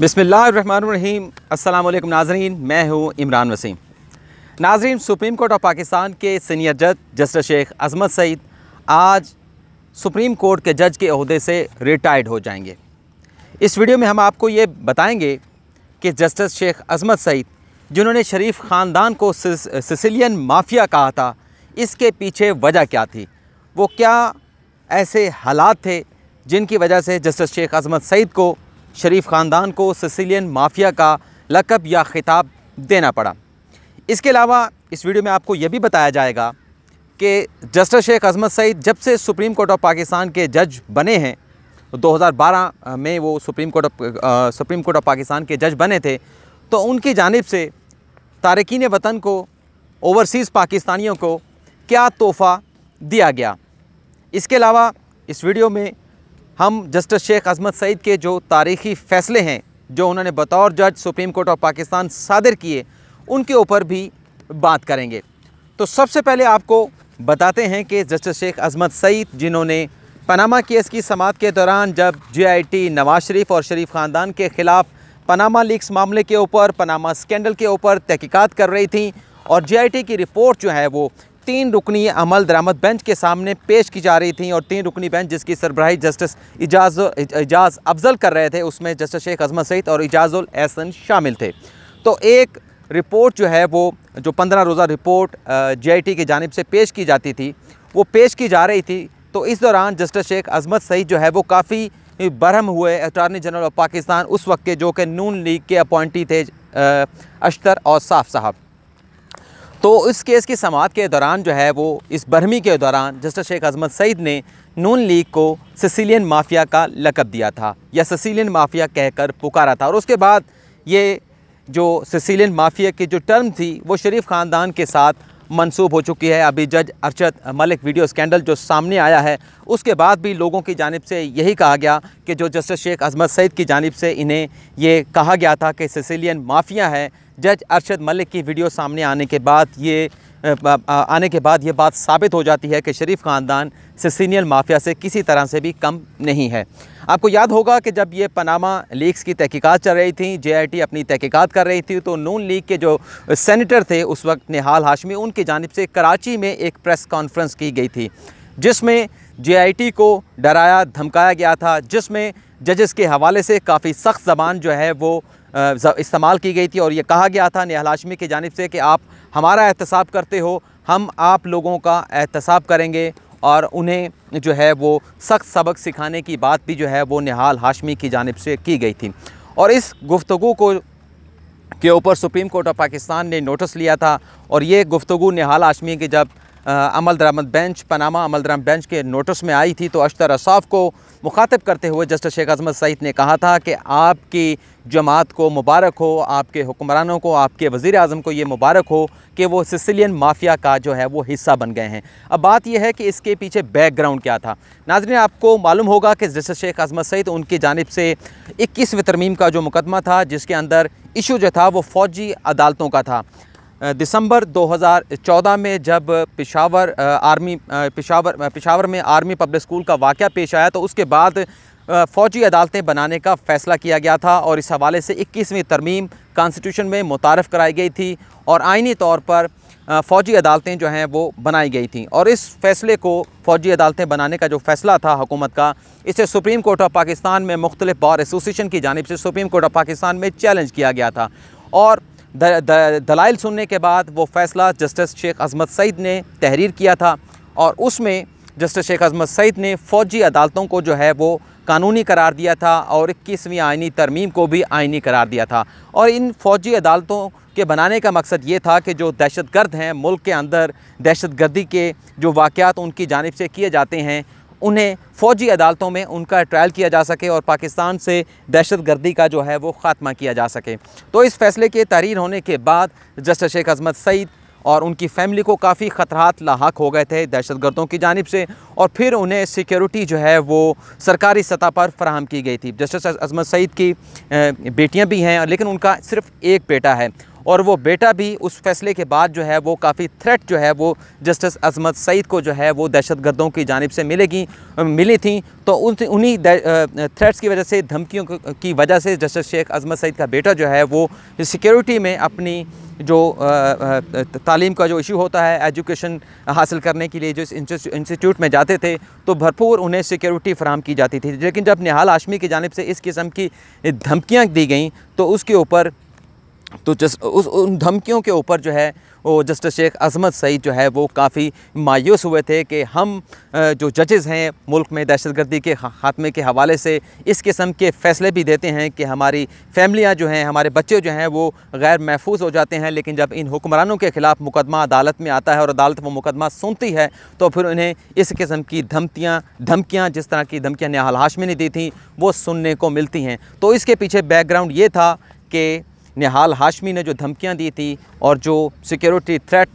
بسم اللہ الرحمن الرحیم السلام علیکم ناظرین میں ہوں عمران وسیم. ناظرین، سپریم کورٹ آف پاکستان کے سینئر جج جسٹس شیخ عظمت سعید آج سپریم کورٹ کے جج کے عہدے سے ریٹائرڈ ہو جائیں گے. اس ویڈیو میں ہم آپ کو یہ بتائیں گے کہ جسٹس شیخ عظمت سعید، جنہوں نے شریف خاندان کو سسیلین مافیا کہا تھا، اس کے پیچھے وجہ کیا تھی؟ وہ کیا ایسے حالات تھے جن کی وجہ سے جسٹس شیخ عظمت سعید کو شریف خاندان کو سسیلین مافیا کا لقب یا خطاب دینا پڑا۔ اس کے علاوہ اس ویڈیو میں آپ کو یہ بھی بتایا جائے گا کہ جسٹس شیخ عظمت سعید جب سے سپریم کورٹ آف پاکستان کے جج بنے ہیں، دو ہزار بارہ میں وہ supreme court of supreme court of Pakistan کے جج بنے تھے۔ تو ان کی جانب سے تارکین وطن کو، اوورسیز پاکستانیوں کو کیا تحفہ دیا گیا۔ اس کے علاوہ اس ویڈیو میں ہم جسٹس شیخ عظمت سعید کے جو تاریخی فیصلے ہیں، جو انہوں نے بطور جج سپریم کورٹ آف پاکستان صادر کیے، ان کے اوپر بھی بات کریں گے۔ تو سب سے پہلے آپ کو بتاتے ہیں کہ جسٹس شیخ عظمت سعید، جنہوں نے پناما کیس کی سماعت کے دوران جب جے آئی ٹی نواز شریف اور شریف خاندان کے خلاف پناما لیکس معاملے کے اوپر، پناما سکینڈل کے اوپر تحقیقات کر رہی تھیں اور جے آئی ٹی کی رپورٹ جو ہے وہ تین رکنی عمل درآمد بینچ کے سامنے پیش کی جا رہی تھیں اور تین رکنی بینچ جس کی سربراہی جسٹس اجاز اجاز افضل کر رہے تھے، اس میں جسٹس شیخ عظمت سعید اور اجاز الاحسن شامل تھے۔ تو ایک رپورٹ جو ہے وہ، جو پندرہ روزہ رپورٹ جے آئی ٹی کی جانب سے پیش کی جاتی تھی، وہ پیش کی جا رہی تھی۔ تو اس دوران جسٹس شیخ عظمت سعید جو ہے وہ کافی برہم ہوئے۔ اٹارنی جنرل آف پاکستان اس وقت کے جو کہ نون لیگ کے اپوائنٹی تھے اشتر اور صاف صاحب۔ تو اس کیس کی سماعت کے دوران جو ہے وہ اس برہمی کے دوران جسٹس شیخ عظمت سعید نے نون لیگ کو سسیلین مافیا کا لقب دیا تھا یا سسیلین مافیا کہہ کر پکارا تھا اور اس کے بعد یہ جو سسیلین مافیا کی جو ٹرم تھی وہ شریف خاندان کے ساتھ منسوب ہو چکی ہے۔ ابھی جج ارشد ملک ویڈیو سکینڈل جو سامنے آیا ہے، اس کے بعد بھی لوگوں کی جانب سے یہی کہا گیا کہ جو جسٹس شیخ عظمت سعید کی جانب سے انہیں یہ کہا گیا تھا کہ سسیلین مافیا ہے۔ جج ارشد ملک کی ویڈیو سامنے آنے کے بعد یہ آنے کے بعد یہ بات ثابت ہو جاتی ہے کہ شریف خاندان سسینیل مافیا سے کسی طرح سے بھی کم نہیں ہے۔ آپ کو یاد ہوگا کہ جب یہ پناما لیگز کی تحقیقات چل رہی تھیں، جے آئی ٹی اپنی تحقیقات کر رہی تھی، تو نون لیگ کے جو سینیٹر تھے اس وقت نحال ہاشمی، ان کی جانب سے کراچی میں ایک پریس کانفرنس کی گئی تھی، جس میں جے آئی ٹی کو ڈرایا، دھمکایا گیا تھا، جس میں ججز کے حوالے سے کافی سخت زبان جو ہے وہ استعمال کی گئی تھی اور یہ کہا گیا تھا نہال ہاشمی کی جانب سے کہ آپ ہمارا احتساب کرتے ہو، ہم آپ لوگوں کا احتساب کریں گے اور انہیں جو ہے وہ سخت سبق سکھانے کی بات بھی جو ہے وہ نہال ہاشمی کی جانب سے کی گئی تھی۔ اور اس گفتگو کو کے اوپر سپریم کورٹ آف پاکستان نے نوٹس لیا تھا اور یہ گفتگو نہال ہاشمی کی جب عمل درآمد بینچ، پناما عمل درآمد بینچ کے نوٹس میں آئی تھی تو اشتر اصاف کو مخاطب کرتے ہوئے جسٹس شیخ عظمت سعید نے کہا تھا کہ آپ کی جماعت کو مبارک ہو، آپ کے حکمرانوں کو، آپ کے وزیر اعظم کو یہ مبارک ہو کہ وہ سسیلین مافیا کا جو ہے وہ حصہ بن گئے ہیں۔ اب بات یہ ہے کہ اس کے پیچھے بیک گراؤنڈ کیا تھا۔ ناظرین، آپ کو معلوم ہوگا کہ جسٹس شیخ عظمت سعید ان کی جانب سے اکیسویں ترمیم کا جو مقدمہ تھا، جس کے اندر ایشو جو تھا وہ فوجی عدالتوں کا تھا۔ دسمبر دو ہزار چودہ میں جب پشاور آرمی پشاور پشاور میں آرمی پبلک اسکول کا واقعہ پیش آیا تو اس کے بعد فوجی عدالتیں بنانے کا فیصلہ کیا گیا تھا اور اس حوالے سے اکیسویں ترمیم کانسٹیٹیوشن میں متعارف کرائی گئی تھی اور آئینی طور پر فوجی عدالتیں جو ہیں وہ بنائی گئی تھیں اور اس فیصلے کو فوجی عدالتیں بنانے کا جو فیصلہ تھا حکومت کا، اسے سپریم کورٹ آف پاکستان میں مختلف بار ایسوسیشن کی جانب سے سپریم کورٹ آف پاکستان میں چیلنج کیا گیا تھا اور دلائل سننے کے بعد وہ فیصلہ جسٹس شیخ عظمت سعید نے تحریر کیا تھا اور اس میں جسٹس شیخ عظمت سعید نے فوجی عدالتوں کو جو ہے وہ قانونی قرار دیا تھا اور اکیسویں آئینی ترمیم کو بھی آئینی قرار دیا تھا اور ان فوجی عدالتوں کے بنانے کا مقصد یہ تھا کہ جو دہشت گرد ہیں ملک کے اندر دہشت گردی کے جو واقعات ان کی جانب سے کیے جاتے ہیں انہیں فوجی عدالتوں میں ان کا ٹرائل کیا جا سکے اور پاکستان سے دہشت گردی کا جو ہے وہ خاتمہ کیا جا سکے۔ تو اس فیصلے کے تحریر ہونے کے بعد جسٹس شیخ عظمت سعید اور ان کی فیملی کو کافی خطرات لاحق ہو گئے تھے دہشت گردوں کی جانب سے اور پھر انہیں سیکیورٹی جو ہے وہ سرکاری سطح پر فراہم کی گئی تھی۔ جسٹس عظمت سعید کی بیٹیاں بھی ہیں، لیکن ان کا صرف ایک بیٹا ہے۔ اور وہ بیٹا بھی اس فیصلے کے بعد جو ہے وہ کافی تھریٹ جو ہے وہ جسٹس عظمت سعید کو جو ہے وہ دہشت گردوں کی جانب سے ملے گی، ملی تھیں۔ تو انہی تھریٹس کی وجہ سے، دھمکیوں کی وجہ سے جسٹس شیخ عظمت سعید کا بیٹا جو ہے وہ سیکیورٹی میں اپنی جو تعلیم کا جو ایشو ہوتا ہے ایجوکیشن حاصل کرنے کے لیے جو اس انسٹیٹیوٹ میں جاتے تھے، تو بھرپور انہیں سیکیورٹی فراہم کی جاتی تھی۔ لیکن جب نہال ہاشمی کی جانب سے اس قسم کی دھمکیاں دی گئیں، تو اس کے اوپر تو جس اس ان دھمکیوں کے اوپر جو ہے وہ جسٹس شیخ عظمت سعید جو ہے وہ کافی مایوس ہوئے تھے کہ ہم جو ججز ہیں ملک میں دہشت گردی کے خاتمے کے حوالے سے اس قسم کے فیصلے بھی دیتے ہیں کہ ہماری فیملیاں جو ہیں، ہمارے بچے جو ہیں وہ غیر محفوظ ہو جاتے ہیں، لیکن جب ان حکمرانوں کے خلاف مقدمہ عدالت میں آتا ہے اور عدالت وہ مقدمہ سنتی ہے تو پھر انہیں اس قسم کی دھمکیاں دھمکیاں جس طرح کی دھمکیاں نہال ہاشمی نے دی تھیں وہ سننے کو ملتی ہیں۔ تو اس کے پیچھے بیک گراؤنڈ یہ تھا کہ نہال ہاشمی نے جو دھمکیاں دی تھی اور جو سیکیورٹی تھریٹ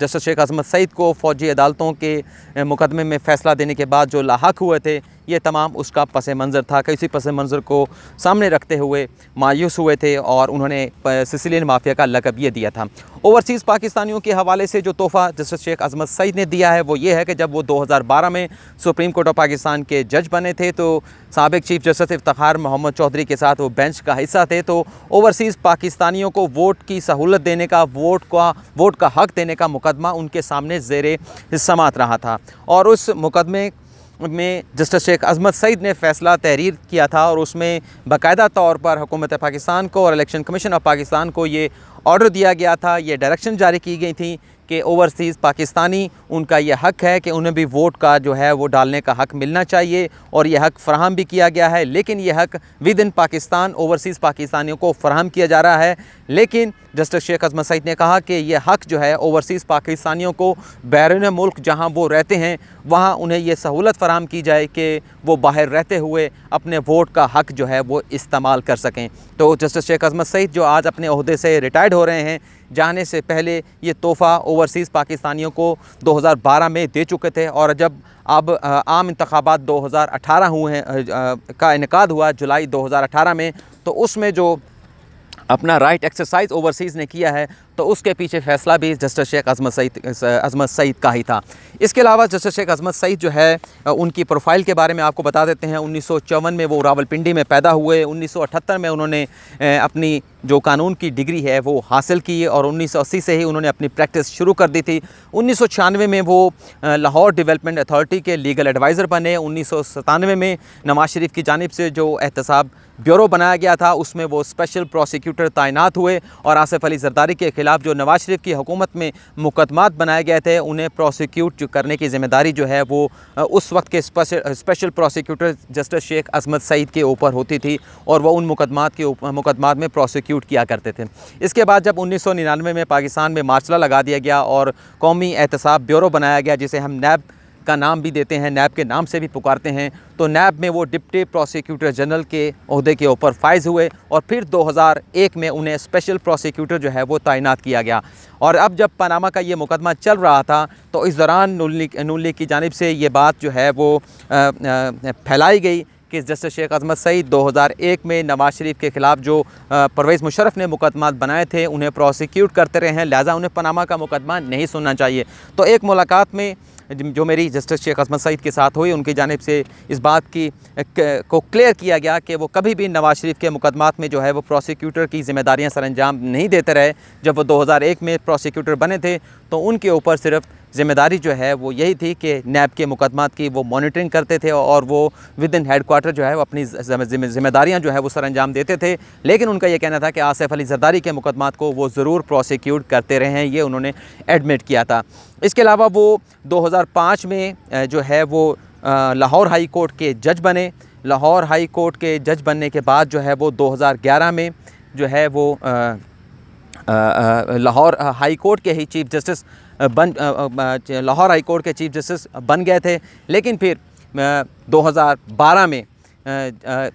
جسٹس شیخ عظمت سعید کو فوجی عدالتوں کے مقدمے میں فیصلہ دینے کے بعد جو لاحق ہوئے تھے یہ تمام اس کا پس منظر تھا کہ اسی پس منظر کو سامنے رکھتے ہوئے مایوس ہوئے تھے اور انہوں نے سسلین مافیا کا لقب یہ دیا تھا۔ اوورسیز پاکستانیوں کے حوالے سے جو تحفہ جسٹس شیخ عظمت سعید نے دیا ہے وہ یہ ہے کہ جب وہ دو ہزار بارہ میں سپریم کورٹ آف پاکستان کے جج بنے تھے تو سابق چیف جسٹس افتخار محمد چودھری کے ساتھ وہ بینچ کا حصہ تھے تو اوورسیز پاکستانیوں کو ووٹ کی سہولت دینے کا، ووٹ کا ووٹ کا حق دینے کا مقدمہ ان کے سامنے زیر سماعت رہا تھا۔ اور اس مقدمے میں جسٹس شیخ عظمت سعید نے فیصلہ تحریر کیا تھا اور اس میں باقاعدہ طور پر حکومت پاکستان کو اور الیکشن کمیشن آف پاکستان کو یہ آرڈر دیا گیا تھا، یہ ڈائریکشن جاری کی گئی تھیں کہ اوورسیز پاکستانی، ان کا یہ حق ہے کہ انہیں بھی ووٹ کا جو ہے وہ ڈالنے کا حق ملنا چاہیے اور یہ حق فراہم بھی کیا گیا ہے، لیکن یہ حق ود ان پاکستان اوورسیز پاکستانیوں کو فراہم کیا جا رہا ہے، لیکن جسٹس شیخ عظمت سعید نے کہا کہ یہ حق جو ہے اوورسیز پاکستانیوں کو بیرون ملک جہاں وہ رہتے ہیں، وہاں انہیں یہ سہولت فراہم کی جائے کہ وہ باہر رہتے ہوئے اپنے ووٹ کا حق جو ہے وہ استعمال کر سکیں۔ تو جسٹس شیخ عظمت سعید جو آج اپنے عہدے سے ریٹائرڈ ہو رہے ہیں، جانے سے پہلے یہ تحفہ اوورسیز پاکستانیوں کو دو ہزار بارہ میں دے چکے تھے اور جب اب عام انتخابات دو ہزار اٹھارہ ہوئے ہیں کا انعقاد ہوا جولائی دو ہزار اٹھارہ میں، تو اس میں جو اپنا رائٹ ایکسرسائز اوورسیز نے کیا ہے تو اس کے پیچھے فیصلہ بھی جسٹس شیخ عظمت سعید عظمت سعید کا ہی تھا۔ اس کے علاوہ جسٹس شیخ عظمت سعید جو ہے، ان کی پروفائل کے بارے میں آپ کو بتا دیتے ہیں۔ انیس سو چون میں وہ راول پنڈی میں پیدا ہوئے۔ انیس سو اٹھتر میں انہوں نے اپنی جو قانون کی ڈگری ہے وہ حاصل کی اور انیس سو اسی سے ہی انہوں نے اپنی پریکٹس شروع کر دی تھی۔ انیس سو چھیانوے میں وہ لاہور ڈیولپمنٹ اتھارٹی کے لیگل ایڈوائزر بنے۔ انیس سو ستانوے میں نواز شریف کی جانب سے جو احتساب بیورو بنایا گیا تھا، اس میں وہ اسپیشل پروسیکیوٹر تعینات ہوئے اور آصف علی زرداری کے خلاف جو نواز شریف کی حکومت میں مقدمات بنائے گئے تھے، انہیں پروسیکیوٹ کرنے کی ذمہ داری جو ہے وہ اس وقت کے اسپیشل پروسیکیوٹر جسٹس شیخ عظمت سعید کے اوپر ہوتی تھی اور وہ ان مقدمات کے مقدمات میں پروسیکیوٹ کیا کرتے تھے۔ اس کے بعد جب انیس سو ننانوے میں پاکستان میں مارچلہ لگا دیا گیا اور قومی احتساب بیورو بنایا گیا جسے ہم نیب کا نام بھی دیتے ہیں، نیب کے نام سے بھی پکارتے ہیں۔ تو نیب میں وہ ڈپٹی پروسیکیوٹر جنرل کے عہدے کے اوپر فائز ہوئے اور پھر دو ہزار ایک میں انہیں اسپیشل پروسیکیوٹر جو ہے وہ تعینات کیا گیا۔ اور اب جب پاناما کا یہ مقدمہ چل رہا تھا، تو اس دوران نون لیگ کی جانب سے یہ بات جو ہے وہ پھیلائی گئی کہ جسٹس شیخ عظمت سعید دو ہزار ایک میں نواز شریف کے خلاف جو پرویز مشرف نے مقدمات بنائے تھے، انہیں پروسیکیوٹ کرتے رہے ہیں۔ لہٰذا انہیں پاناما کا مقدمہ نہیں سننا چاہیے۔ تو ایک ملاقات میں جو میری جسٹس شیخ عصمت سعید کے ساتھ ہوئی، ان کی جانب سے اس بات کی کو کلیئر کیا گیا کہ وہ کبھی بھی نواز شریف کے مقدمات میں جو ہے وہ پروسیکیوٹر کی ذمہ داریاں سر انجام نہیں دیتے رہے۔ جب وہ دو ہزار ایک میں پروسیکیوٹر بنے تھے، تو ان کے اوپر صرف ذمہ داری جو ہے وہ یہی تھی کہ نیب کے مقدمات کی وہ مانیٹرنگ کرتے تھے اور وہ ود ان ہیڈ کوارٹر جو ہے وہ اپنی ذمہ داریاں جو ہے وہ سر انجام دیتے تھے۔ لیکن ان کا یہ کہنا تھا کہ آصف علی زرداری کے مقدمات کو وہ ضرور پروسیکیوٹ کرتے رہے ہیں، یہ انہوں نے ایڈمٹ کیا تھا۔ اس کے علاوہ وہ دو ہزار پانچ میں جو ہے وہ لاہور ہائی کورٹ کے جج بنے۔ لاہور ہائی کورٹ کے جج بننے کے بعد جو ہے وہ دو ہزار گیارہ میں جو ہے وہ لاہور ہائی کورٹ کے ہی چیف جسٹس بن لاہور ہائی کورٹ کے چیف جسٹس بن گئے تھے۔ لیکن پھر دو ہزار بارہ میں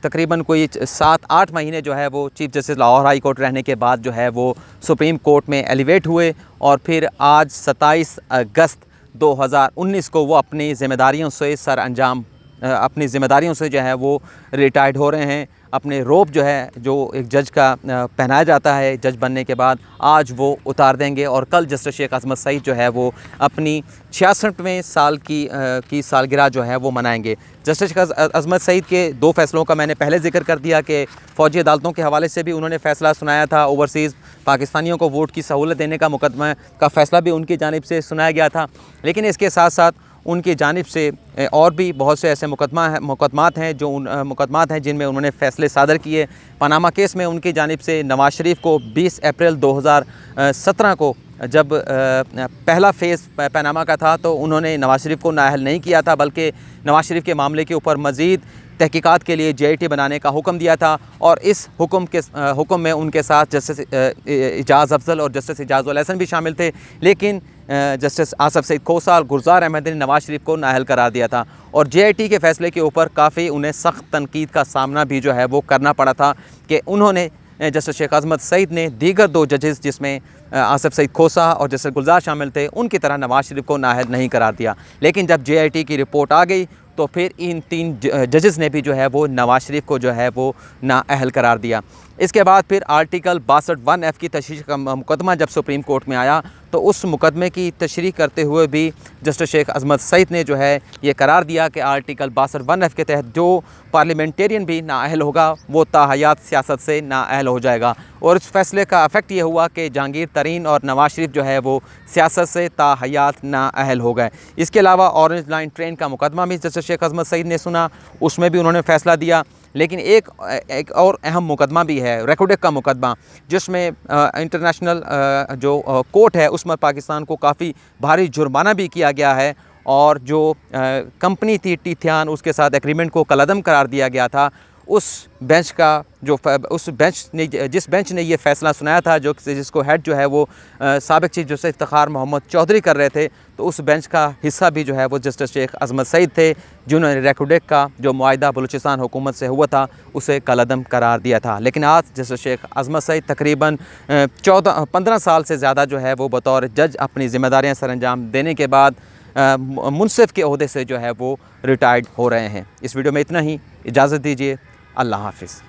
تقریباً کوئی سات، آٹھ مہینے جو ہے وہ chief justice Lahore high court رہنے کے بعد جو ہے وہ سپریم کورٹ میں ایلیویٹ ہوئے۔ اور پھر آج ستائیس اگست دو ہزار انیس کو وہ اپنی ذمہ داریوں سے سر انجام اپنی ذمہ داریوں سے جو ہے وہ ریٹائرڈ ہو رہے ہیں۔ اپنے روپ جو ہے، جو ایک جج کا پہنایا جاتا ہے جج بننے کے بعد آج وہ اتار دیں گے اور کل جسٹس شیخ عظمت سعید جو ہے وہ اپنی چھیاسٹھویں سال کی کی سالگرہ جو ہے وہ منائیں گے۔ جسٹس شیخ عظمت سعید کے دو فیصلوں کا میں نے پہلے ذکر کر دیا کہ فوجی عدالتوں کے حوالے سے بھی انہوں نے فیصلہ سنایا تھا۔ اوورسیز پاکستانیوں کو ووٹ کی سہولت دینے کا مقدمہ کا فیصلہ بھی ان کی جانب سے سنایا گیا تھا۔ لیکن اس کے ساتھ ساتھ ان کی جانب سے اور بھی بہت سے ایسے مقدمہ مقدمات ہیں جو ان مقدمات ہیں جن میں انہوں نے فیصلے صادر کیے۔ پاناما کیس میں ان کی جانب سے نواز شریف کو بیس اپریل دو ہزار سترہ کو جب پہلا فیز پیناما کا تھا تو انہوں نے نواز شریف کو نااہل نہیں کیا تھا، بلکہ نواز شریف کے معاملے کے اوپر مزید تحقیقات کے لیے جے آئی ٹی بنانے کا حکم دیا تھا اور اس حکم کے حکم میں ان کے ساتھ جسٹس اجاز افضل اور جسٹس اجاز الحسن بھی شامل تھے، لیکن جسٹس آصف سعید کھوسا اور گلزار احمد نے نواز شریف کو نااہل قرار دیا تھا اور جے آئی ٹی کے فیصلے کے اوپر کافی انہیں سخت تنقید کا سامنا بھی جو ہے وہ کرنا پڑا تھا کہ انہوں نے جسٹس شیخ عظمت سعید نے دیگر دو ججز جس میں آصف سعید کھوسا اور جسٹس گلزار شامل تھے، ان کی طرح نواز شریف کو نااہل نہیں قرار دیا۔ لیکن جب جے آئی ٹی کی رپورٹ آ گئی تو پھر ان تین ججز نے بھی جو ہے وہ نواز شریف کو جو ہے وہ نااہل قرار دیا۔ اس کے بعد پھر آرٹیکل باسٹھ ون ایف کی تشریح کا مقدمہ جب سپریم کورٹ میں آیا تو اس مقدمے کی تشریح کرتے ہوئے بھی جسٹس شیخ عظمت سعید نے جو ہے یہ قرار دیا کہ آرٹیکل باسٹھ ون ایف کے تحت جو پارلیمنٹیرین بھی نااہل ہوگا وہ تاحیات سیاست سے نااہل ہو جائے گا۔ اور اس فیصلے کا افیکٹ یہ ہوا کہ جہانگیر ترین اور نواز شریف جو ہے وہ سیاست سے تاحیات نااہل ہو گئے۔ اس کے علاوہ اورنج لائن ٹرین کا مقدمہ بھی جسٹس شیخ عظمت سعید نے سنا، اس میں بھی انہوں نے فیصلہ دیا۔ لیکن ایک ایک اور اہم مقدمہ بھی ہے ریکوڈک کا مقدمہ، جس میں انٹرنیشنل جو کورٹ ہے، اس میں پاکستان کو کافی بھاری جرمانہ بھی کیا گیا ہے اور جو کمپنی تھی ٹی تھیان اس کے ساتھ ایگریمنٹ کو کلعدم قرار دیا گیا تھا۔ اس بینچ کا جو اس بینچ نے جس بینچ نے یہ فیصلہ سنایا تھا جو جس کو ہیڈ جو ہے وہ سابق چیف جسٹس افتخار محمد چودھری کر رہے تھے، تو اس بینچ کا حصہ بھی جو ہے وہ جسٹس شیخ عظمت سعید تھے، جنہوں نے ریکوڈیک کا جو معاہدہ بلوچستان حکومت سے ہوا تھا، اسے کلعدم قرار دیا تھا۔ لیکن آج جسٹس شیخ عظمت سعید تقریباً چودہ، پندرہ سال سے زیادہ جو ہے وہ بطور جج اپنی ذمہ داریاں سر انجام دینے کے بعد منصف کے عہدے سے جو ہے وہ ریٹائرڈ ہو رہے ہیں۔ اس ویڈیو میں اتنا ہی۔ اجازت دیجیے اللہ حافظ